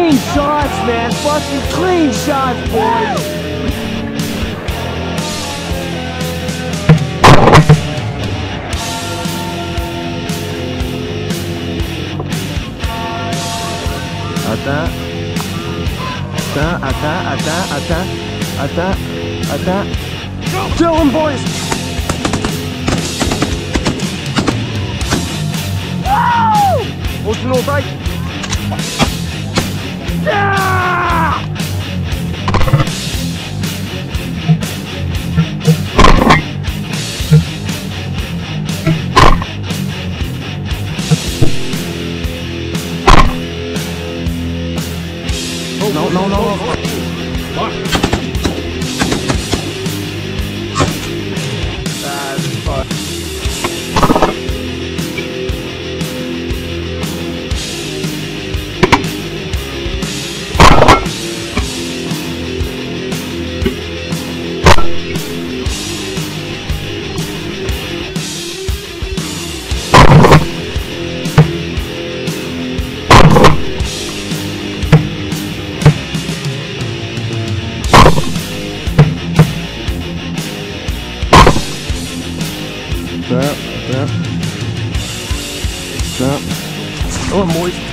Clean shots, man. Fucking clean shots, boys. Attends. Attends, attends, attends, attends, attends, attends. Kill him, boys. Oh! Woo! Motion all right. No, no, no. Attends, attends. Attends. Oh, boys.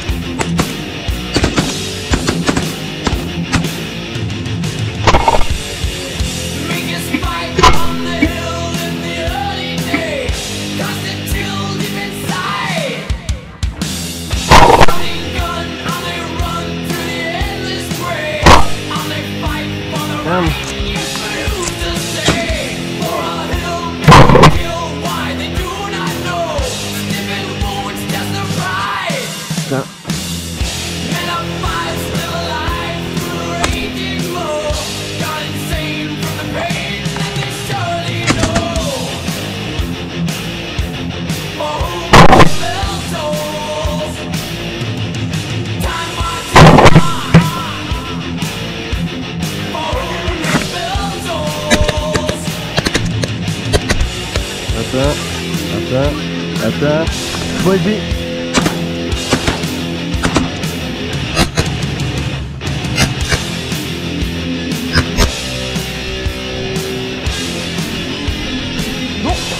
Attends. Attends. Attends. Vas-y.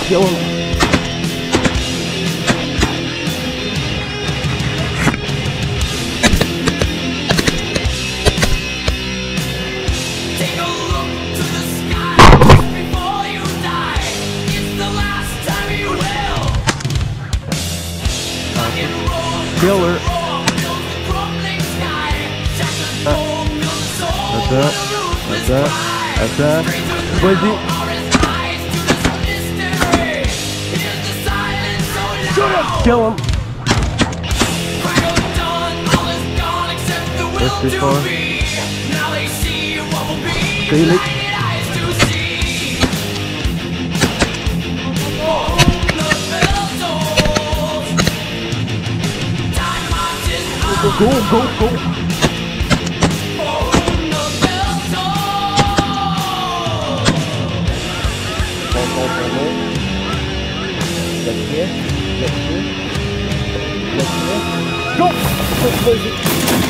Him. Kill him. Crack of dawn, all is gone except the will That's to before. be. Now they see what will be. Feel it. Go, go, go. For whom the bell tolls. Go!